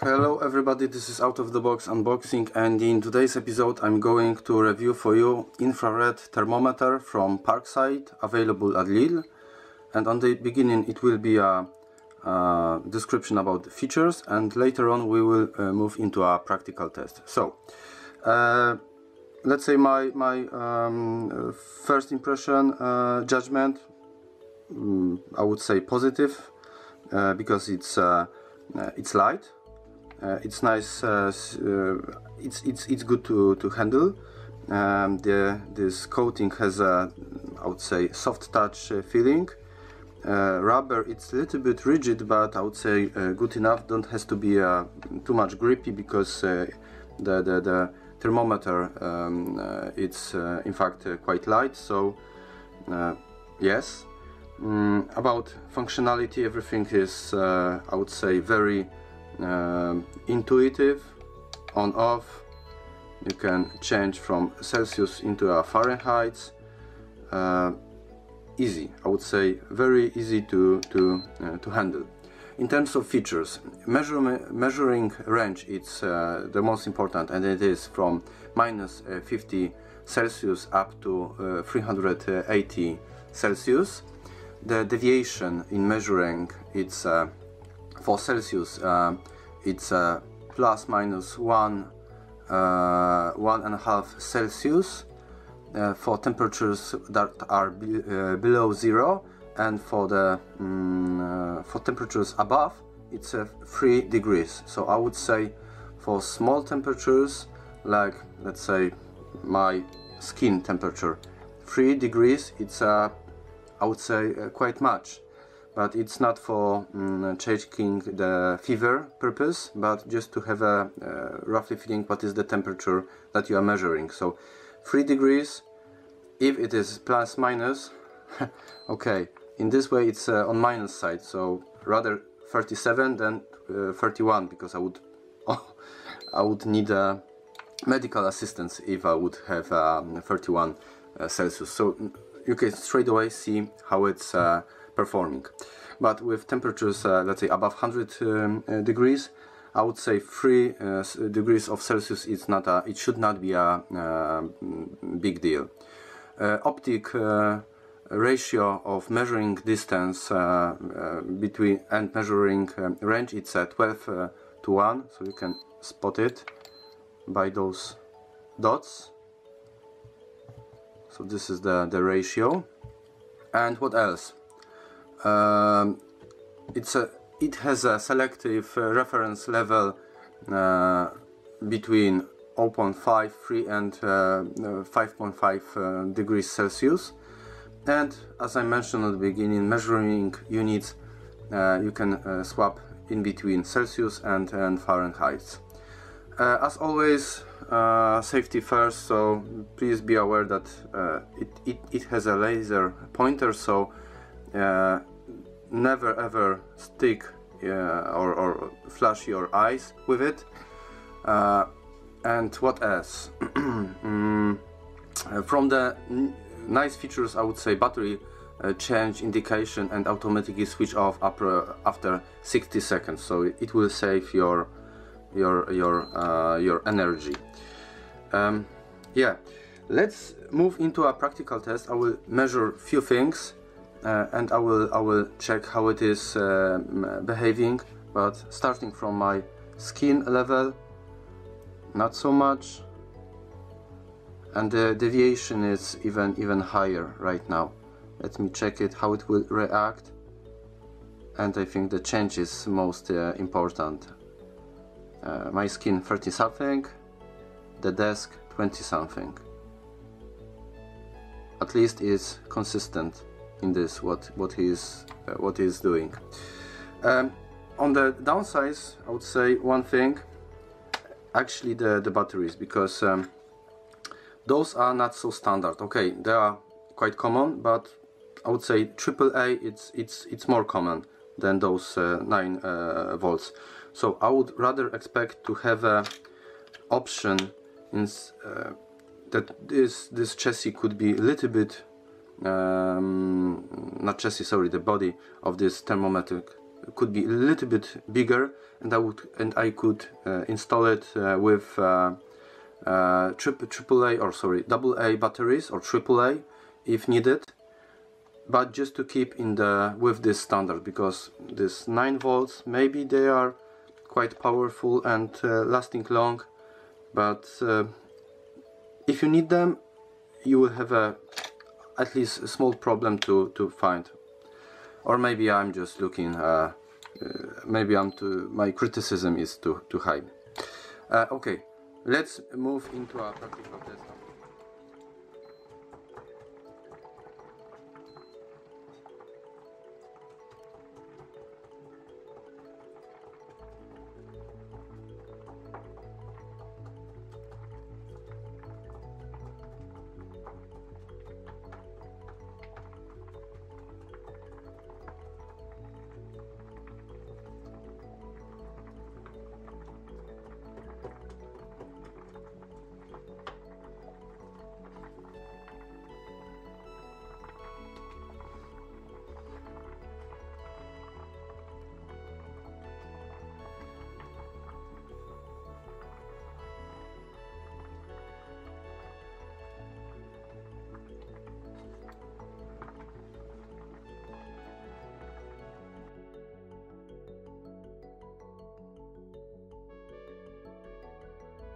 Hello everybody, this is Out of the Box Unboxing and in today's episode I'm going to review for you infrared thermometer from Parkside available at Lidl and on the beginning it will be a, a description about the features and later on we will uh, move into a practical test. So, uh, let's say my, my um, first impression, uh, judgment, um, I would say positive uh, because it's, uh, uh, it's light it's nice. Uh, uh, it's it's it's good to to handle. Um, the this coating has a I would say soft touch feeling. rubber it's a little bit rigid, but I would say good enough. Don't has to be too much grippy because the, the the thermometer um, it's in fact quite light. So yes. Mm, about functionality, everything is, uh, I would say, very uh, intuitive on off. You can change from Celsius into a Fahrenheit. Uh, easy I would say. Very easy to to uh, to handle. In terms of features measure, measuring range it's uh, the most important and it is from uh, 50 Celsius up to uh, 380 Celsius. The deviation in measuring it's for Celsius uh, it's uh, plus minus one uh, one and a half Celsius uh, for temperatures that are be uh, below zero and for the um, for temperatures above it's uh, 3 degrees. So I would say for small temperatures like let's say my skin temperature 3 degrees it's uh, I would say quite much but it's not for um, checking the fever purpose but just to have a uh, roughly feeling what is the temperature that you are measuring. So 3 degrees if it is plus minus okay. In this way it's uh, on minus side so rather 37 than uh, 31 because I would I would need a medical assistance if I would have um, 31 uh, Celsius. So you can straight away see how it's uh, performing. But with temperatures, uh, let's say above 100 um, uh, degrees, I would say 3 uh, degrees of Celsius is not a, it should not be a big deal. optic ratio of measuring distance between and measuring um, range it's at 12 to 1 so you can spot it by those dots so this is the the ratio and what else um, it's a it has a selective uh, reference level uh, between 0.53 and uh, 5.5 uh, degrees Celsius. And as I mentioned at the beginning measuring units uh, you can uh, swap in between Celsius and, and Fahrenheit. As always safety first so please be aware that it, it, it has a laser pointer so uh, never ever stick uh, or, or, flash your eyes with it. Uh, and what else? Mm, from the nice features I would say battery uh, change indication and automatically switch off after, after 60 seconds. So it will save your your your uh, your energy. Um, yeah let's move into a practical test. I will measure few things. uh, and I will I will check how it is uh, behaving but starting from my skin level not so much. And the deviation is even even higher right now. Let me check it how it will react. And I think the change is most uh, important. Uh, my skin 30 something the desk 20 something. At least is consistent in this what what he's uh, what he's doing. Um, on the downsides I would say one thing actually the the batteries because um, those are not so standard. Okay they are quite common but I would say AAA it's it's it's more common than those uh, 9 uh, volts. So I would rather expect to have a option in uh, that this this chassis could be a little bit um, not chassis, sorry, the body of this thermometric could be a little bit bigger and I would and I could uh, install it uh, with uh, uh, triple A or sorry double A batteries or triple A if needed but just to keep in the with this standard because this 9 volts maybe they are quite powerful and uh, lasting long but uh, if you need them you will have a at least a small problem to to find. Or maybe I'm just looking uh, uh maybe I'm too my criticism is too too high. Uh, okay let's move into our practical test